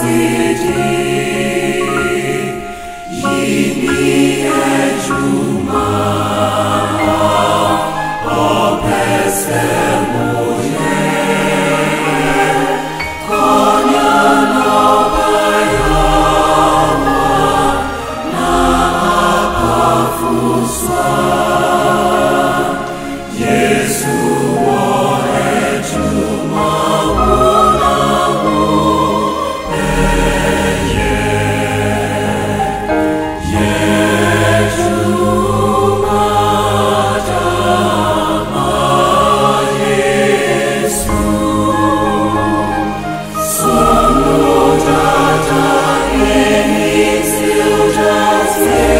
city. Say